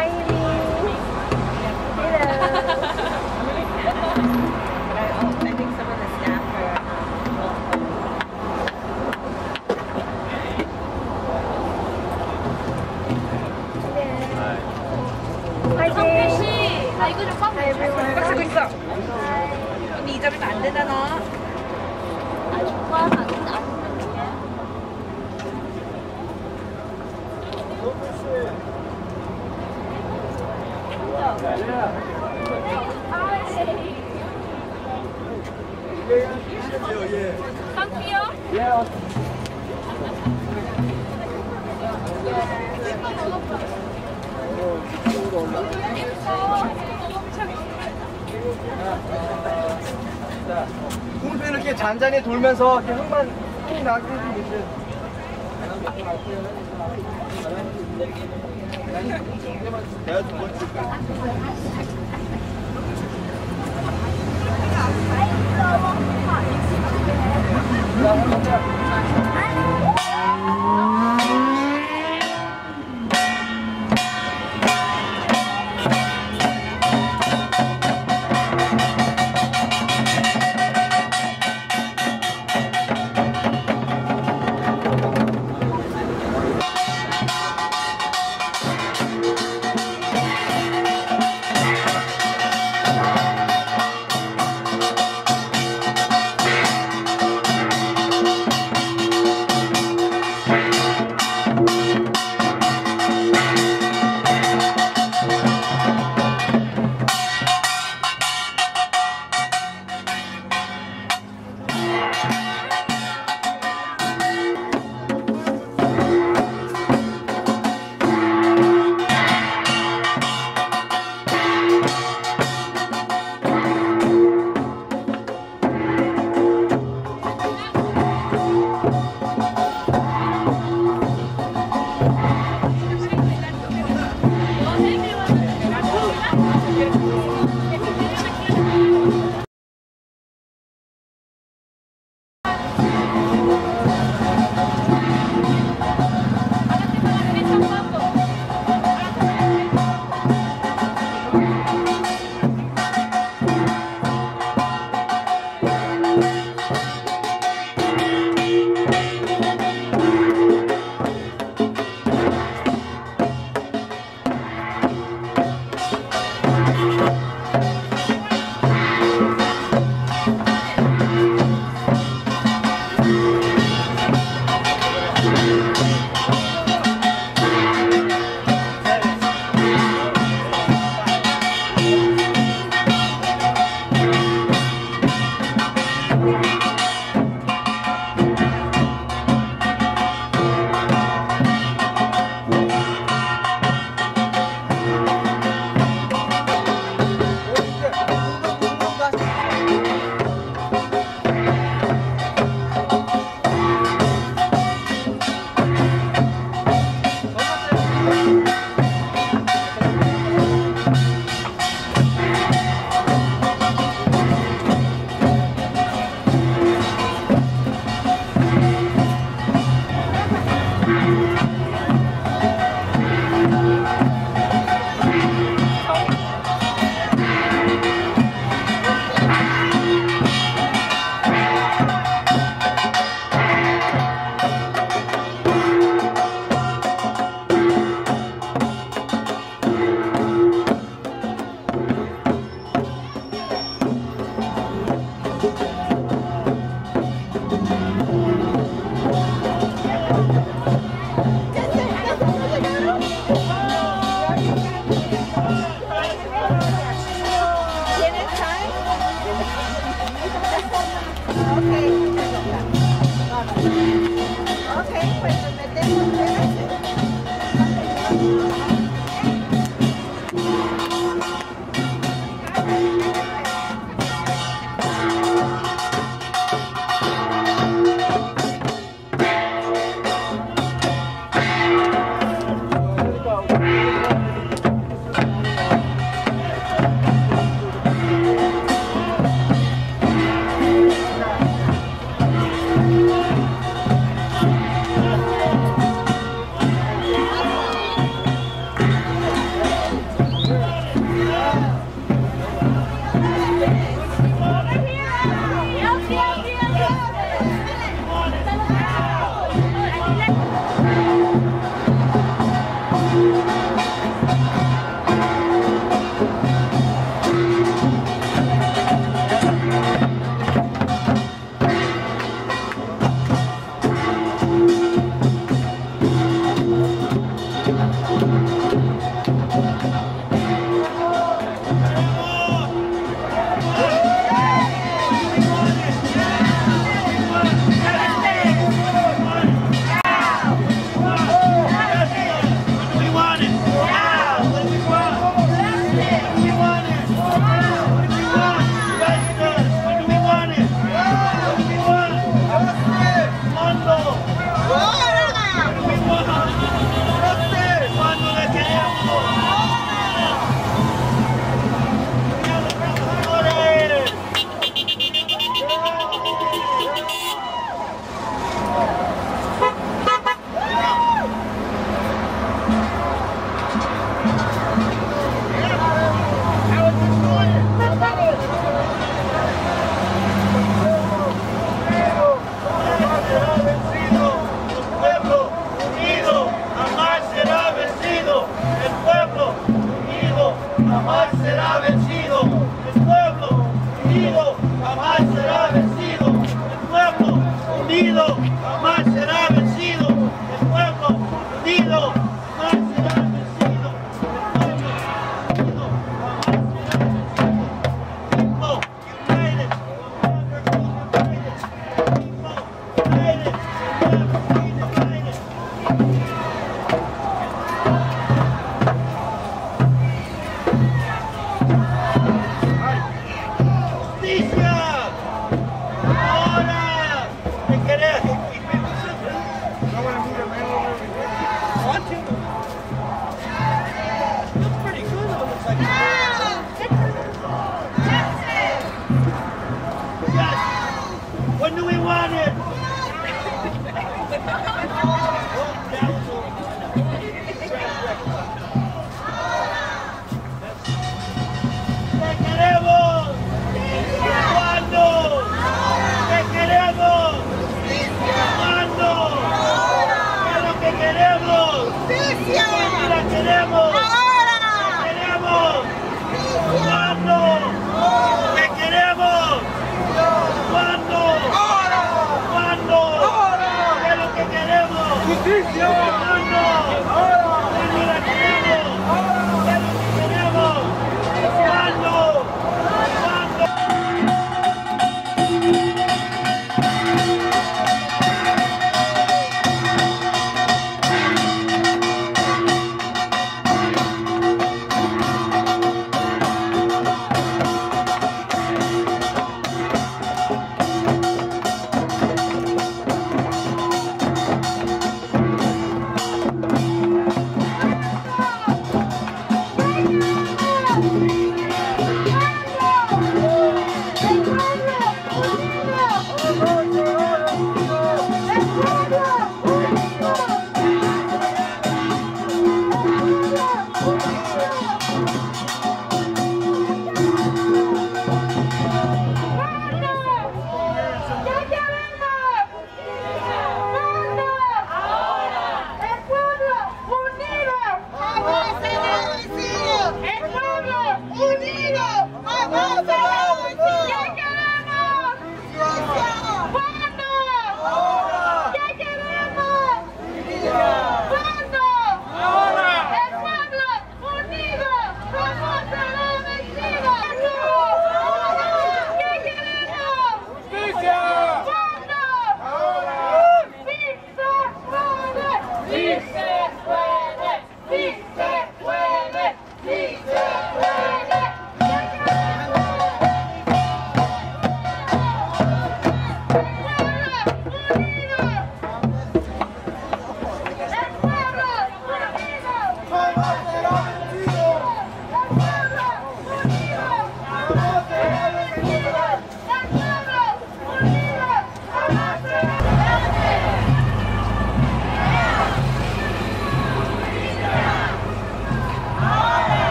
Bye. 돌면서 이렇게 흙만 흙이 나게 해주고 계신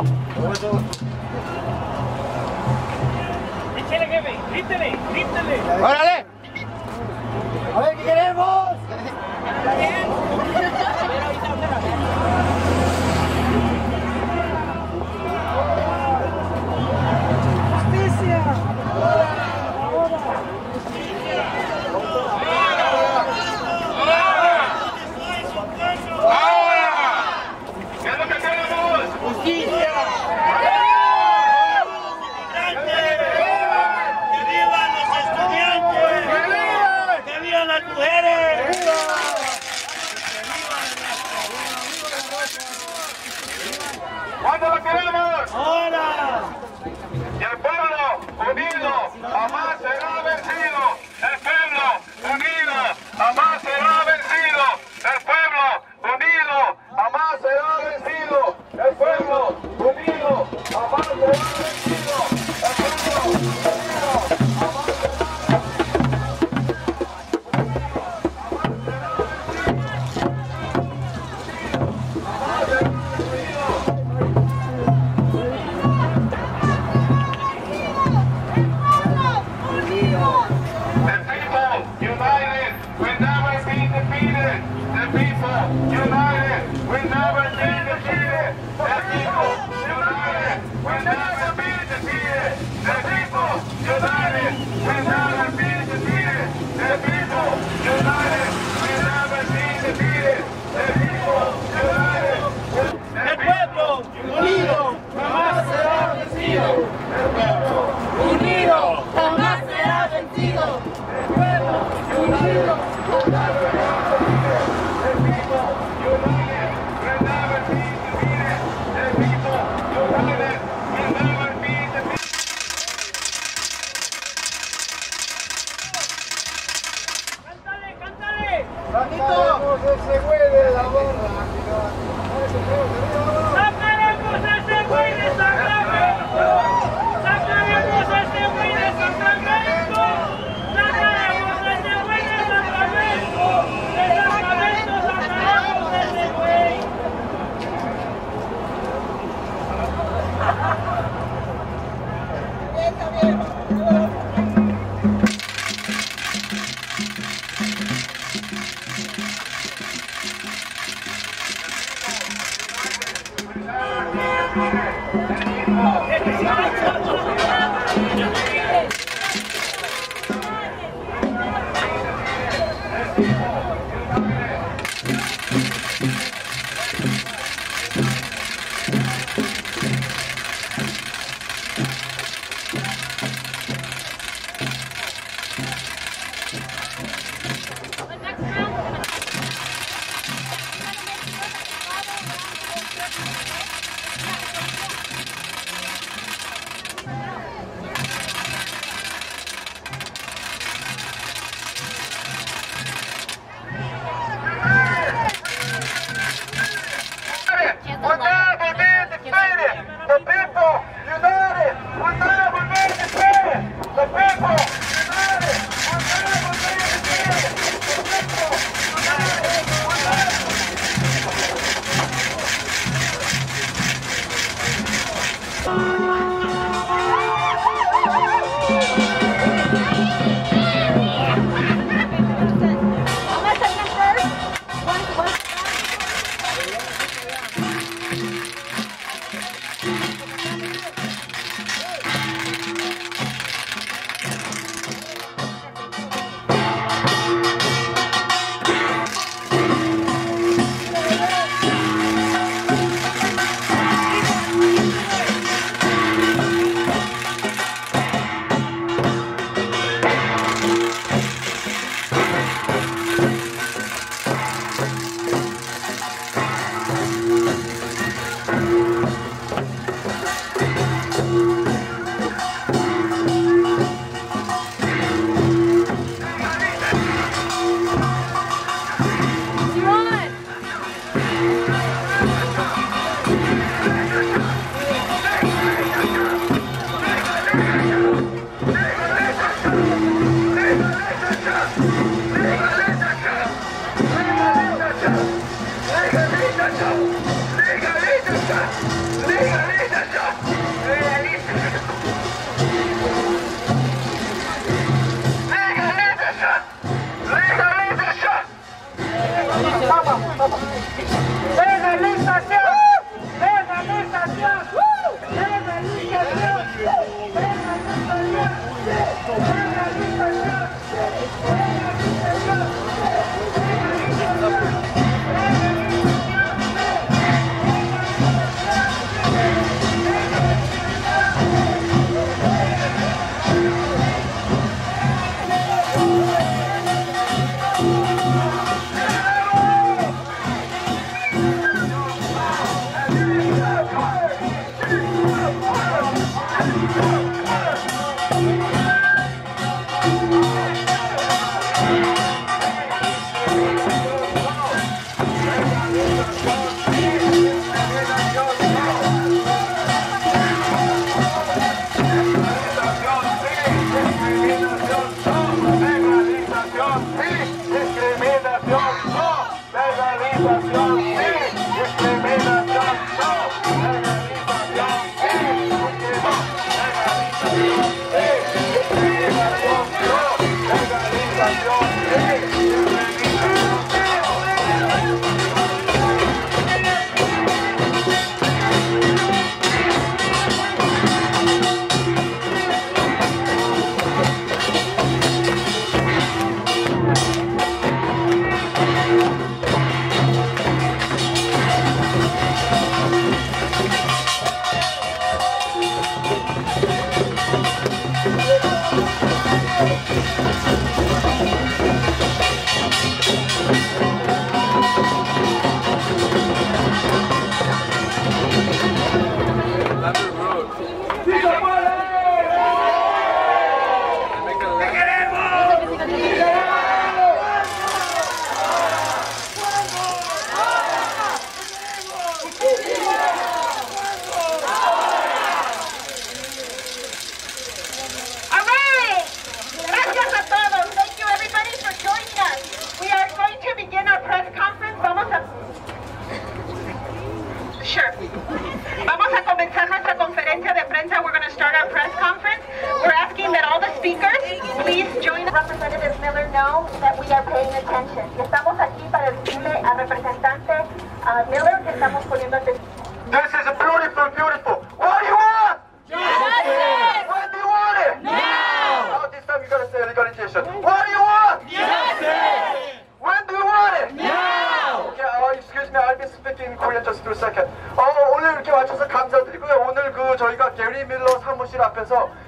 Bro. Échale, jefe. Grítele, grítele. ¡Órale! A ver, ¿qué queremos?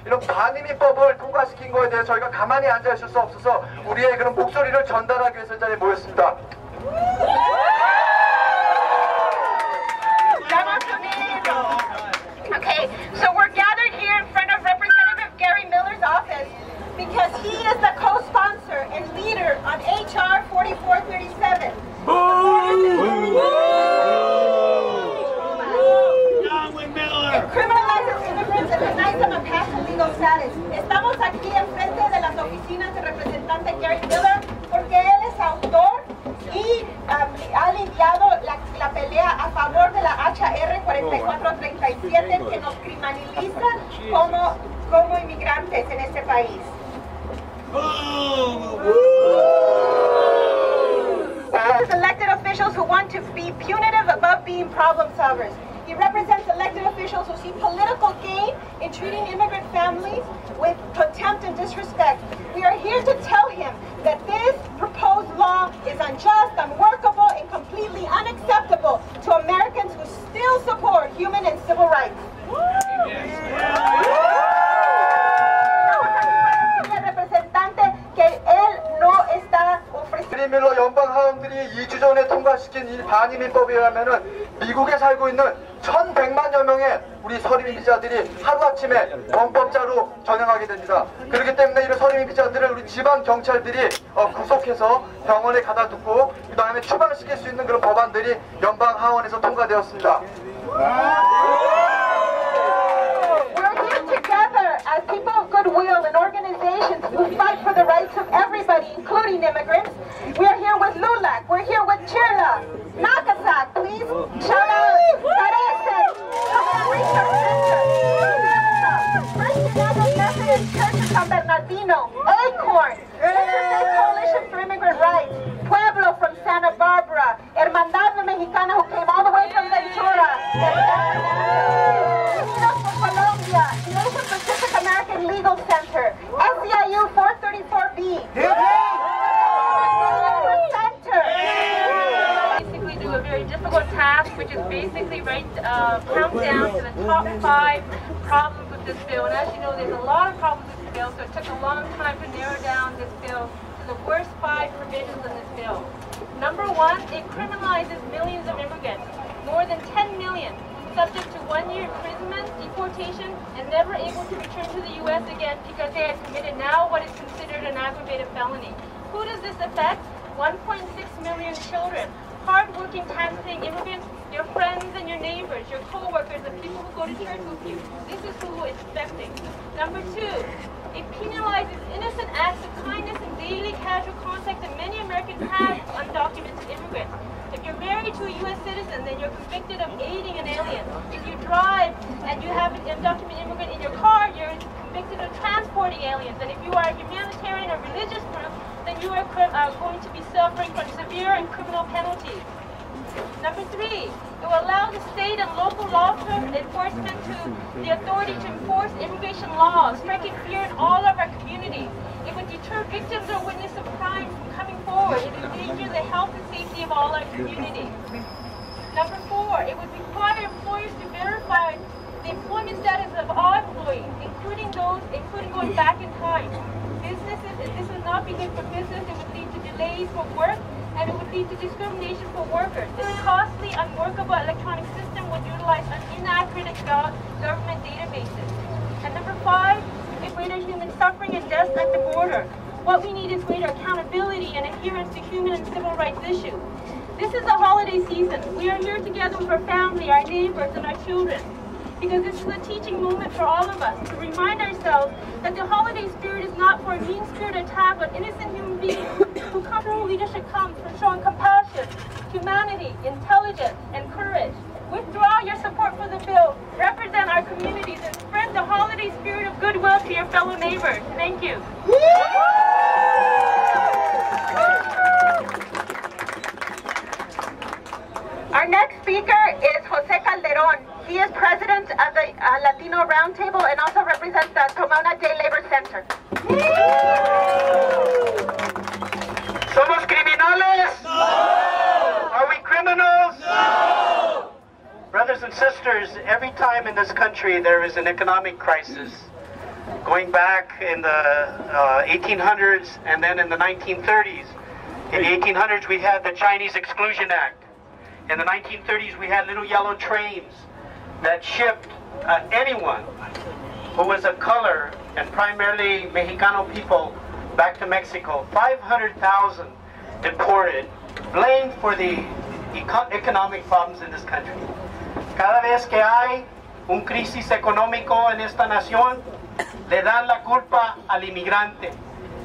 이런 반임입법을 통과시킨 거에 대해 저희가 가만히 앉아 있을 수 없어서 우리의 그런 목소리를 전달 시킨 이 반임입법에 의하면은 미국에 살고 있는 1100만여 명의 우리 서림이자들이 하루아침에 범법자로 전향하게 됩니다. 그렇기 때문에 이런 서림이자들을 우리 지방 경찰들이 어, 구속해서 병원에 가다 두고 그 다음에 추방시킬 수 있는 그런 법안들이 연방 하원에서 통과되었습니다. We're here together as people of goodwill and organizations who fight for the rights of everybody, including immigrants. We are here with LULAC, we're here with Chirla, NAKASEC, please. Shout out, uh, count to the top five problems with this bill. And as you know, there's a lot of problems with this bill, so it took a long time to narrow down this bill to the worst five provisions in this bill. Number one, it criminalizes millions of immigrants, more than 10 million, subject to one-year imprisonment, deportation, and never able to return to the U.S. again because they have committed now what is considered an aggravated felony. Who does this affect? 1.6 million children, hardworking tax-paying immigrants, your friends and your neighbors, your co-workers, the people who go to church with you. This is who it's affecting. Number two, it penalizes innocent acts of kindness and daily casual contact that many Americans have with undocumented immigrants. If you're married to a U.S. citizen, then you're convicted of aiding an alien. If you drive and you have an undocumented immigrant in your car, you're convicted of transporting aliens. And if you are a humanitarian or religious group, then you are uh, going to be suffering from severe and criminal penalties. Number three, it will allow the state and local law enforcement to the authority to enforce immigration laws, striking fear in all of our communities. It would deter victims or witnesses of crime from coming forward. It would endanger the health and safety of all our communities. Number four, it would require employers to verify the employment status of all employees, including those, including going back in time. Businesses, and this would not be good for business, it would lead to delays for work, and it would lead to discrimination for workers. This costly, unworkable electronic system would utilize an inaccurate government databases. And number five, it greater human suffering and deaths at the border. What we need is greater accountability and adherence to human and civil rights issues. This is the holiday season. We are here together with our family, our neighbors, and our children. Because this is a teaching moment for all of us to remind ourselves that the holiday spirit is not for a mean-spirited attack on innocent human beings who come from leadership comes from showing compassion, humanity, intelligence, and courage. Withdraw your support for the bill, represent our communities, and spread the holiday spirit of goodwill to your fellow neighbors. Thank you. Our next speaker is. He is president of the uh, Latino Roundtable and also represents the Pomona Day Labor Center. ¿Somos criminales? Are we criminals? No! Brothers and sisters, every time in this country there is an economic crisis, going back in the uh, 1800s and then in the 1930s. In the 1800s, we had the Chinese Exclusion Act. In the 1930s, we had little yellow trains that shipped uh, anyone who was of color and primarily Mexicano people back to Mexico. 500,000 deported, blamed for the eco economic problems in this country. Cada vez que hay un crisis económico en esta nación, le dan la culpa al inmigrante,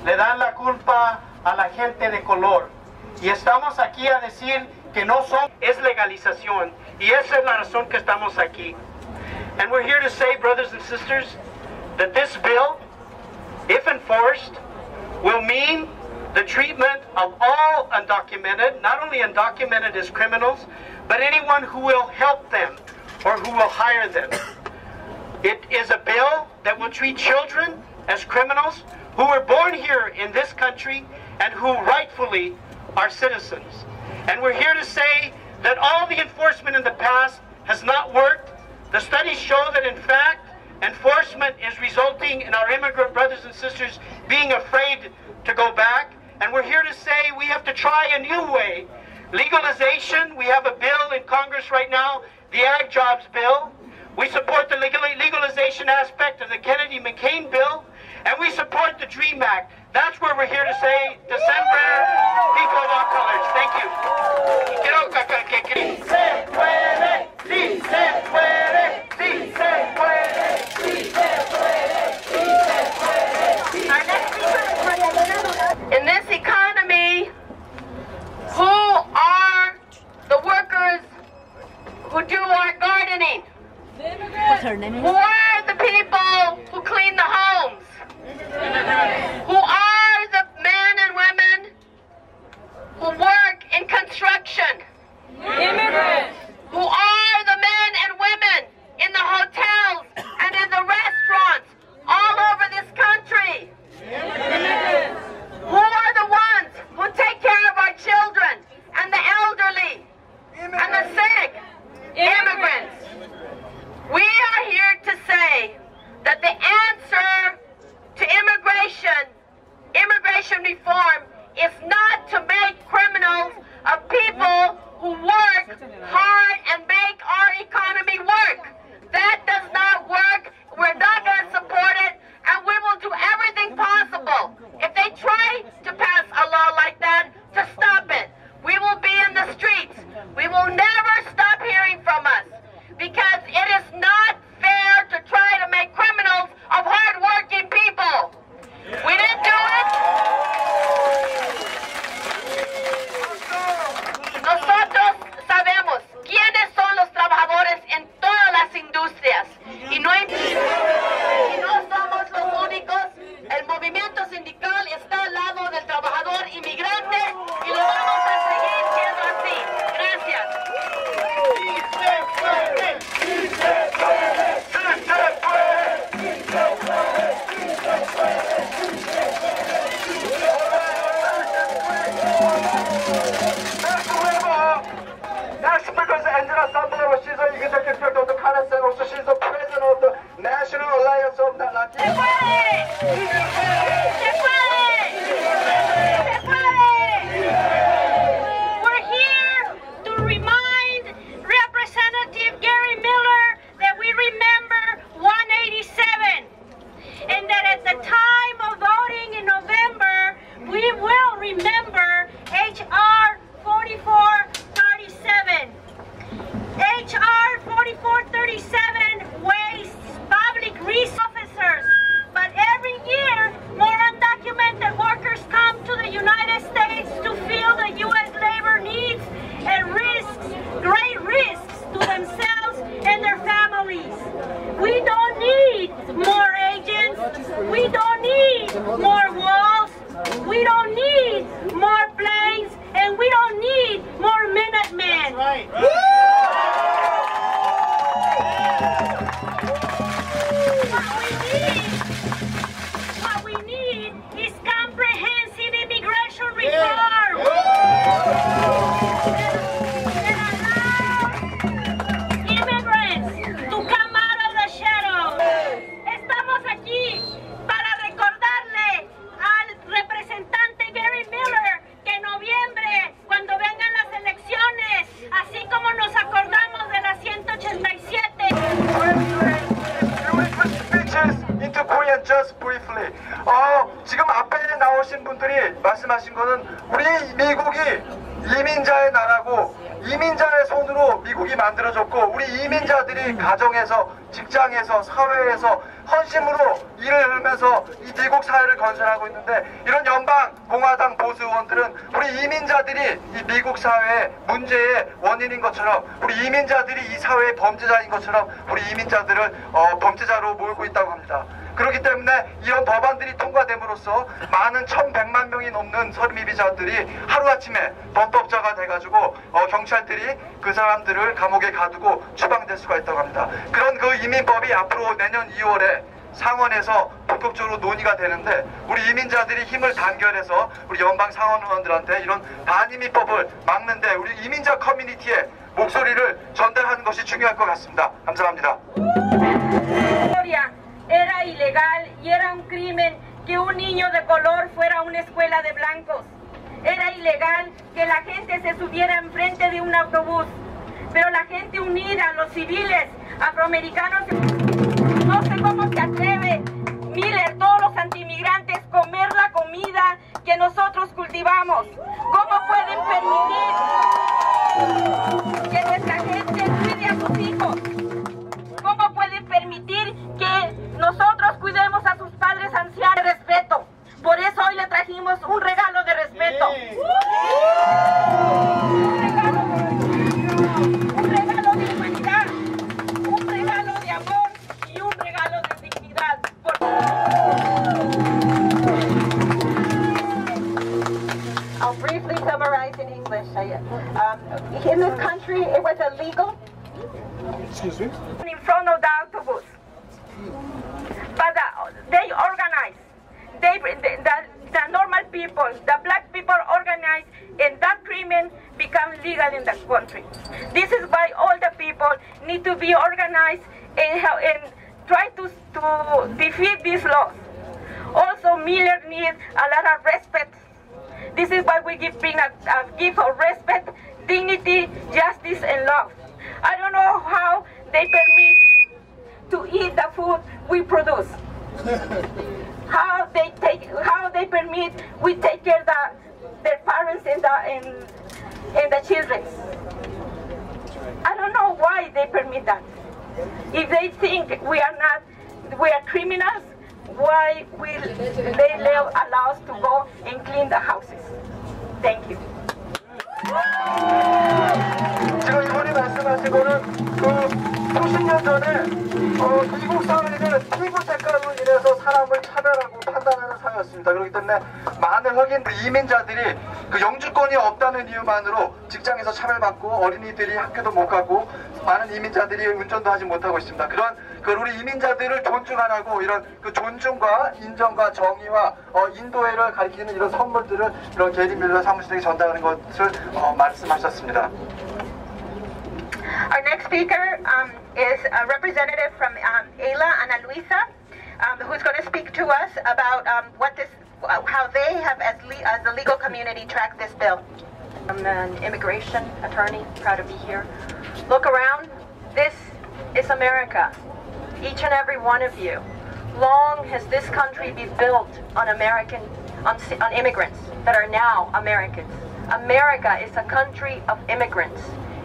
le dan la culpa a la gente de color. Y estamos aquí a decir que no son, es legalización. Y esa es la razón que estamos aquí. And we're here to say, brothers and sisters, that this bill, if enforced, will mean the treatment of all undocumented, not only undocumented as criminals, but anyone who will help them or who will hire them. It is a bill that will treat children as criminals who were born here in this country and who rightfully are citizens. And we're here to say that all the enforcement in the past has not worked. The studies show that, in fact, enforcement is resulting in our immigrant brothers and sisters being afraid to go back. And we're here to say we have to try a new way. Legalization, we have a bill in Congress right now, the Ag Jobs Bill. We support the legalization aspect of the Kennedy McCain bill, and we support the DREAM Act. That's where we're here to say, December, people of all colors. Thank you. In this economy, who are the workers who do our gardening? What's her name? Who are the people who clean the homes? Who are the men and women who work in construction? Immigrants! Who are the men and women in the hotels and in the restaurants all over this country? Immigrants. Who are the ones who take care of our children and the elderly and the sick? Immigrants. We are here to say that the answer remember 미국 사회의 문제의 원인인 것처럼 우리 이민자들이 이 사회의 범죄자인 것처럼 우리 이민자들을 어, 범죄자로 몰고 있다고 합니다. 그렇기 때문에 이런 법안들이 통과됨으로써 많은 1100만 명이 넘는 서민비자들이 하루아침에 범법자가 돼가지고 어, 경찰들이 그 사람들을 감옥에 가두고 추방될 수가 있다고 합니다. 그런 그 이민법이 앞으로 내년 2월에 상원에서 본격적으로 논의가 되는데 우리 이민자들이 힘을 단결해서 우리 연방 상원 의원들한테 이런 반이민법을 막는데 우리 이민자 커뮤니티의 목소리를 전달하는 것이 중요할 것 같습니다. 감사합니다. era ilegal y era un crimen que un niño de color fuera a una escuela de blancos. Era ilegal que la gente se subiera enfrente de un autobús. Pero la gente unida, los civiles afroamericanos, no sé cómo se atreve Miller, todos los antimigrantes, comer la comida que nosotros cultivamos. ¿Cómo pueden permitir que nuestra gente cuide a sus hijos? ¿Cómo pueden permitir que nosotros cuidemos a sus padres ancianos? Respeto. Por eso hoy le trajimos un regalo de respeto. In English. I, um, in this country, it was illegal Excuse me? in front of the autobus. But uh, they organize. They, the, the, the normal people, the black people organize, and that criminal becomes legal in the country. This is why all the people need to be organized and, help- and try to, to defeat these laws. Also, Miller needs a lot of respect. This is why we give bring a, a gift of respect, dignity, justice, and love. I don't know how they permit to eat the food we produce. how they take, how they permit we take care of the, their parents and the and, and the children. I don't know why they permit that. If they think we are not, we are criminals, why will they allow us to go and clean the houses? Thank you. 지금 이분이 말씀하신 거는 그 수십 년 전에 어, 미국 사회는 피부 색깔로 인해서 사람을 차별하고 판단하는 사회였습니다. 그렇기 때문에 많은 흑인 이민자들이 그 영주권이 없다는 이유만으로 직장에서 차별받고 어린이들이 학교도 못 가고 많은 이민자들이 운전도 하지 못하고 있습니다. 그런 그 우리 이민자들을 존중하라고 이런 그 존중과 인정과 정의와 어, 인도회를 가리키는 이런 선물들을 이런 게리 밀러 사무실에 전달하는 것을 어, 말씀하셨습니다. Our next speaker um, is a representative from um, Ayla Ana Luisa, um, who's going to speak to us about um, what this, uh, how they have, as, le- as the legal community, tracked this bill. I'm an immigration attorney, proud to be here. Look around. This is America. Each and every one of you. Long has this country been built on American, on, on immigrants that are now Americans. America is a country of immigrants.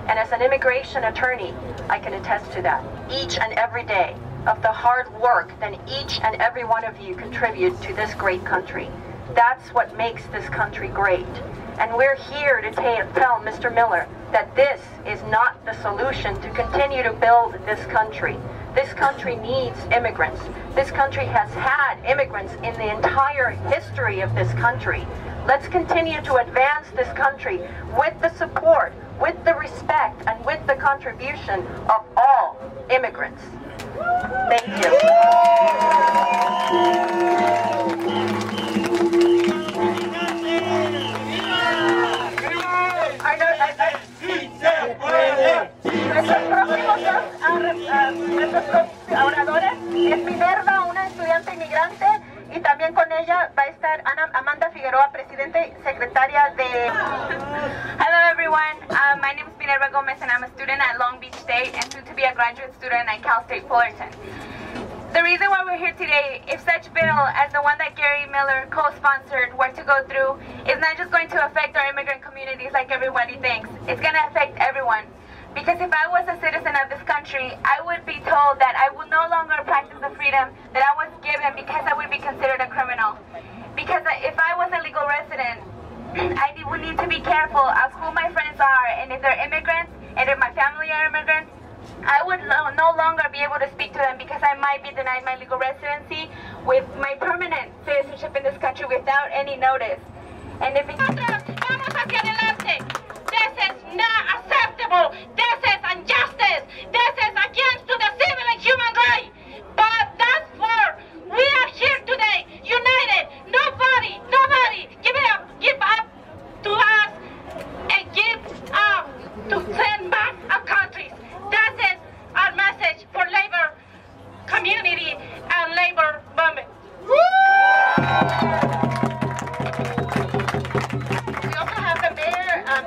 And as an immigration attorney, I can attest to that. Each and every day of the hard work that each and every one of you contribute to this great country. That's what makes this country great. And we're here to tell Mr. Miller that this is not the solution to continue to build this country. This country needs immigrants. This country has had immigrants in the entire history of this country. Let's continue to advance this country with the support, with the respect, and with the contribution of all immigrants. Thank you. Our no- uh, uh, Nuestros próximos dos ah, ah, oradores es Minerva, una estudiante inmigrante, y también con ella va a estar Ana, Amanda Figueroa, presidente y secretaria de... Hello everyone, uh, my name is Minerva Gomez and I'm a student at Long Beach State and soon to be a graduate student at Cal State Fullerton. The reason why we're here today, if such bill as the one that Gary Miller co-sponsored were to go through, is not just going to affect our immigrant communities like everybody thinks. It's going to affect everyone. Because if I was a citizen of this country, I would be told that I would no longer practice the freedom that I was given because I would be considered a criminal. Because if I was a legal resident, I would need to be careful of who my friends are and if they're immigrants and if my family are immigrants. I would no, longer be able to speak to them because I might be denied my legal residency with my permanent citizenship in this country without any notice. And if. Vamos hacia adelante. This is not acceptable. This is injustice. This is against to the civil and human rights. But that's for we are here today, united. Nobody, nobody give up, give up to us and give up to send back our countries. That is our message for labor community and labor movement. We also have the mayor. Um,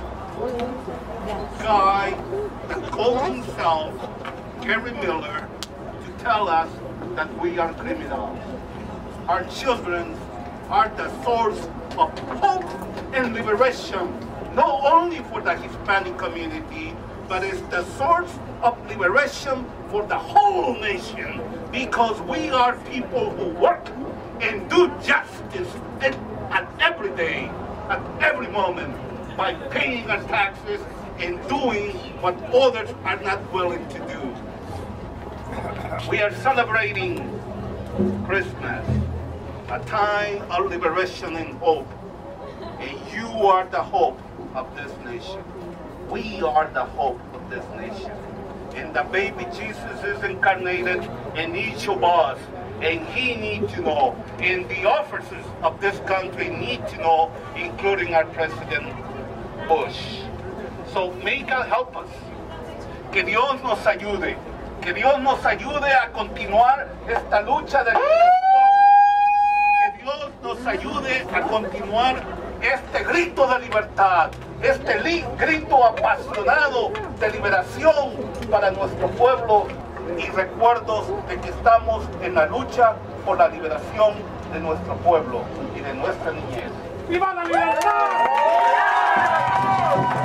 calls himself Gary Miller to tell us that we are criminals. Our children are the source of hope and liberation, not only for the Hispanic community, but it's the source of liberation for the whole nation because we are people who work and do justice at, at every day, at every moment, by paying our taxes and doing what others are not willing to do. We are celebrating Christmas, a time of liberation and hope. And you are the hope of this nation. We are the hope of this nation. And the baby Jesus is incarnated in each of us. And he needs to know. And the officers of this country need to know, including our President Bush. So may God help us. Que Dios nos ayude. Que Dios nos ayude a continuar esta lucha de liberación. Que Dios nos ayude a continuar este grito de libertad, este grito apasionado de liberación para nuestro pueblo y recuerdos de que estamos en la lucha por la liberación de nuestro pueblo y de nuestra niñez. ¡Viva la Qué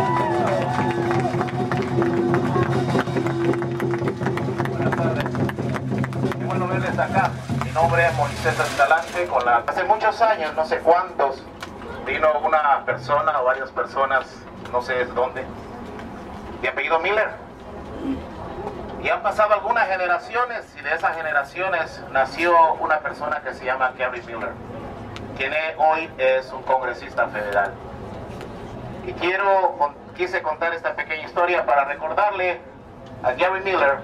acá. Mi nombre es Moisés Escalante. Con la... Hace muchos años, no sé cuántos, vino una persona o varias personas, no sé de dónde, de apellido Miller. Y han pasado algunas generaciones y de esas generaciones nació una persona que se llama Gary Miller, quien hoy es un congresista federal. Y quiero, quise contar esta pequeña historia para recordarle a Gary Miller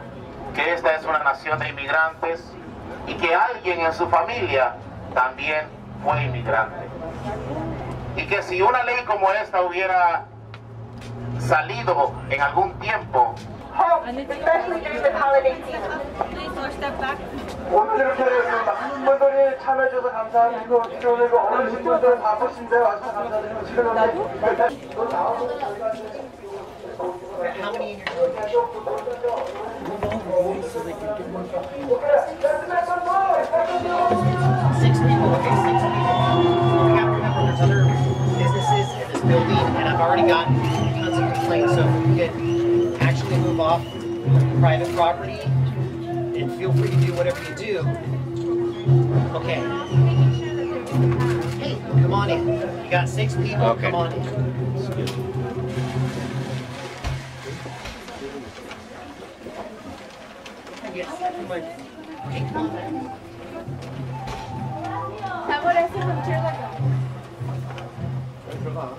que esta es una nación de inmigrantes y que alguien en su familia también fue inmigrante. Y que si una ley como esta hubiera salido en algún tiempo, room so they can get more people. Six people, okay, six people. You have to remember there's other businesses in this building, and I've already gotten tons of complaints, so if you can actually move off private property and feel free to do whatever you do. Okay. Hey, come on in. You got six people, okay. come on in. Yes, come on. Okay, come on. I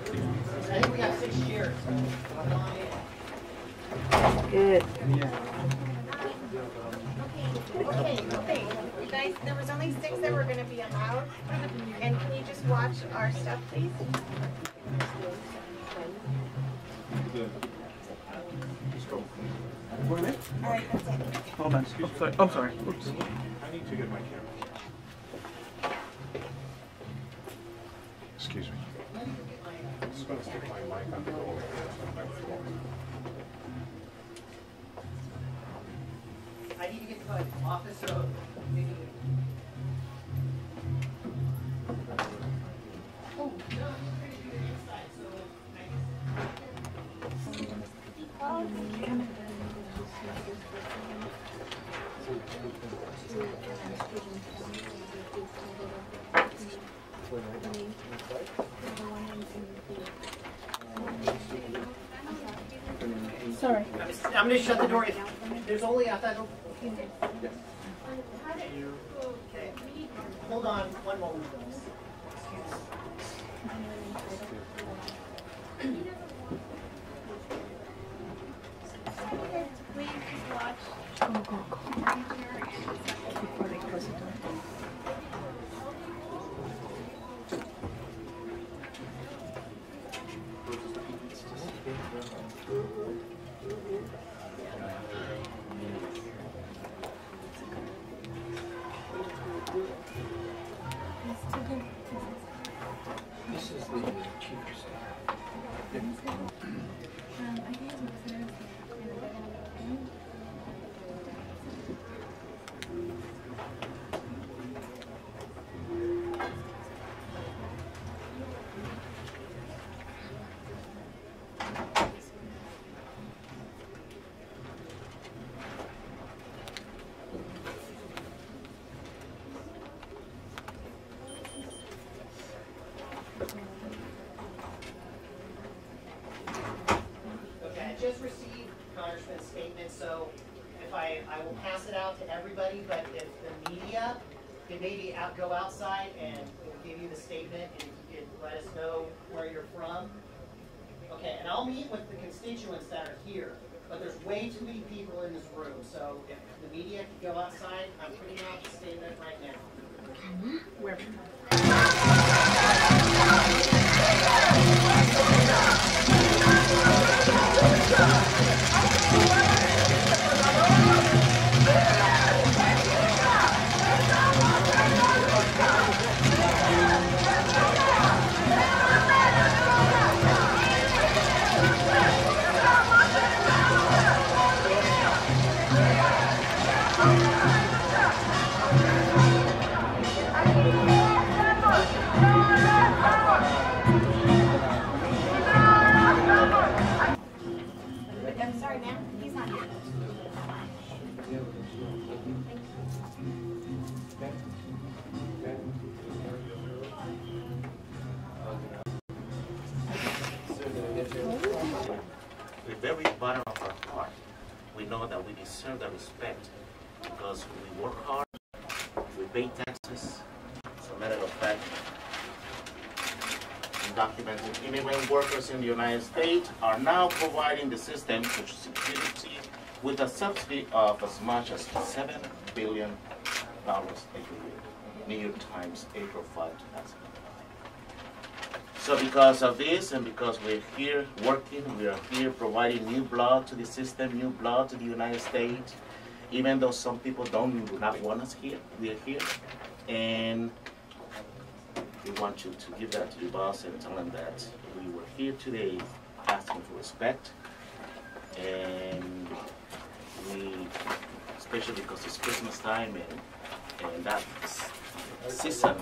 think we got six chairs. Good. Okay, okay. You guys, there was only six that were gonna be allowed. And can you just watch our stuff, please? Hold on, me. I'm sorry. Oops. I need to get my camera. Excuse me. Mic on the. I need to get to my office. I'm just- gonna shut the door. There's only, I thought. I, will pass it out to everybody, but if the media could maybe out, go outside and give you the statement and you could let us know where you're from. Okay, and I'll meet with the constituents that are here, but there's way too many people in this room, so if the media could go outside, I'm putting out the statement right now. Where? Taxes. As a matter of fact, undocumented immigrant workers in the United States are now providing the system, Social Security, with a subsidy of as much as $7 billion every year. New York Times, April 5, 2000. So because of this and because we're here working, we are here providing new blood to the system, new blood to the United States, even though some people don't do not want us here, we are here. And we want you to give that to the boss and tell them that we were here today asking for respect. And we, especially because it's Christmas time and, and that season,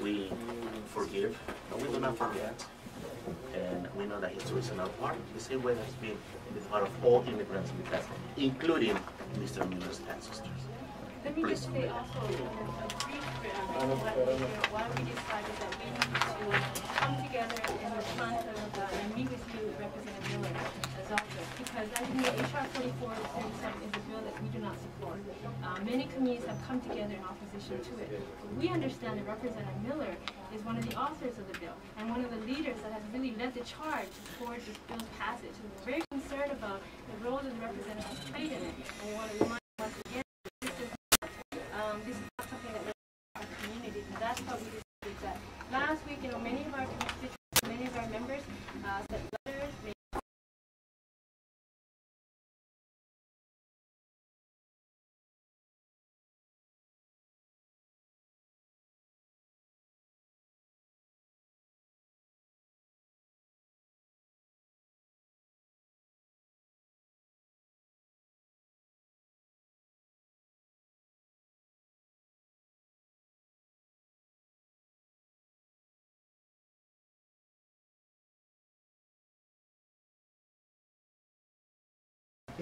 we forgive, we do not forget. And we know that history is another part, the same way that it's been the part of all immigrants in the past, including Mr. Miller's ancestors. Let me just say also, a brief uh, why we decided that we need to come together in front of, uh, and meet with you, Representative Miller, as author. Because I think HR 4437 is a bill that we do not support. Uh, Many communities have come together in opposition to it. We understand that Representative Miller is one of the authors of the bill and one of the leaders that has really led the charge towards this bill's passage. And we're very concerned about the role that the representatives played in it. And we want to remind once again, this is um, this is not something that our communities, and that's why we decided that. Last week, you know, many of our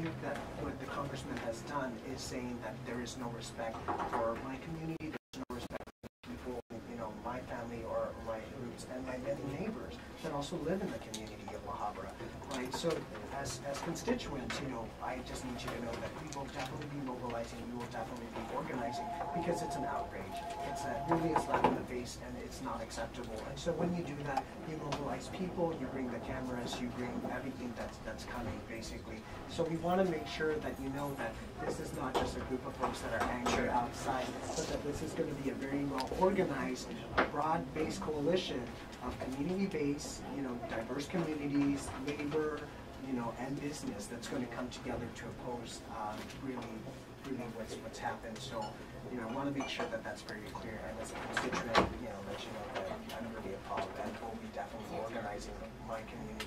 think that what the congressman has done is saying that there is no respect for my community, there's no respect for people, you know, my family or my roots and my many neighbors that also live in the community of La Habra, right? So as, as constituents, you know, I just need you to know that we will definitely be mobilizing, we will definitely be organizing because it's an outrage. It's a, really a slap in the face and it's not acceptable. And so when you do that, you mobilize people, you bring the cameras, you bring everything that's, that's coming basically. So we want to make sure that you know that this is not just a group of folks that are angry outside, but that this is going to be a very well organized, broad-based coalition of community-based, you know, diverse communities, labor, you know, and business that's going to come together to oppose um, really, really what's what's happened. So, you know, I want to make sure that that's very clear. And as a constituent, you know, let you know that I'm really appalled and we'll be definitely organizing my community